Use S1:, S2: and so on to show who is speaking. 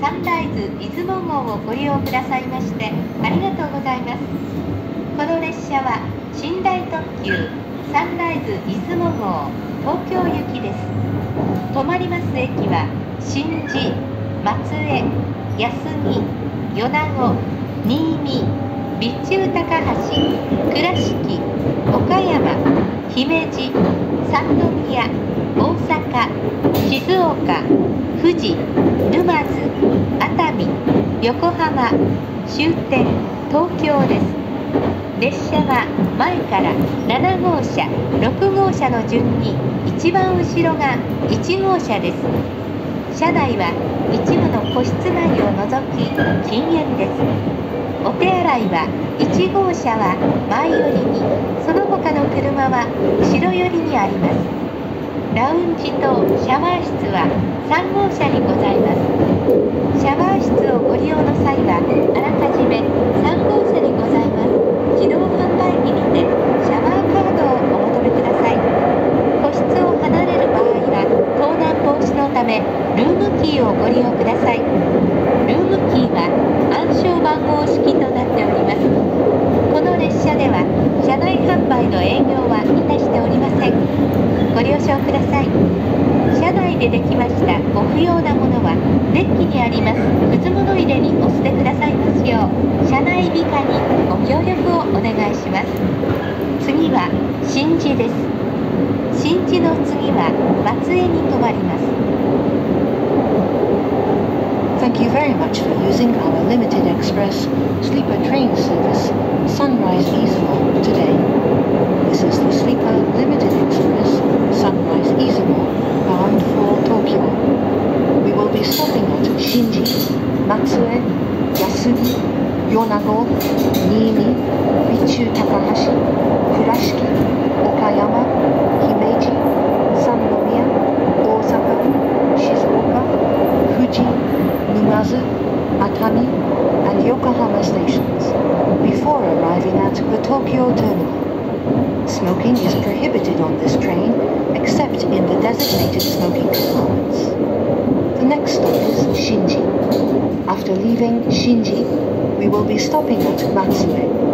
S1: サンライズ出雲号をご利用くださいましてありがとうございます。この列車は寝台特急サンライズ出雲号東京行きです。止まります駅は新地松江安来米子新見備中高橋倉敷岡山姫路三宮大阪静岡富士沼津熱海横浜終点東京です。列車は前から7号車6号車の順に一番後ろが1号車です。車内は一部の個室内を除き禁煙です。お手洗いは1号車は前寄りにその他の車は後ろ寄りにあります。ラウンジとシャワー室は3号車にございますシャワー室をご利用の際はあらかじめ3号車にございます。自動販売機にてシャワーカードをお求めください。個室を離れる場合は盗難防止のためルームキーをご利用ください。ルームキーは暗証番号式となっております。この列車では車内販売の営業はしておりません。ご了承ください。車内でできましたご不要なものはデッキにあります。くず物入れにお捨てくださいますよう。車内美化にご協力をお願いします。次は新地です。新地の次は松江に停まります。
S2: Thank you very much for using our limited express sleeper train service. 松江、安木、米子、新見、備中高橋、倉敷、岡山、姫路、三宮、大阪、静岡、富士、沼津、熱海、and Yokohama stations before arriving at the Tokyo terminal. Smoking is prohibited on this train except in the designated smoking. After leaving Shinji, we will be stopping at Matsue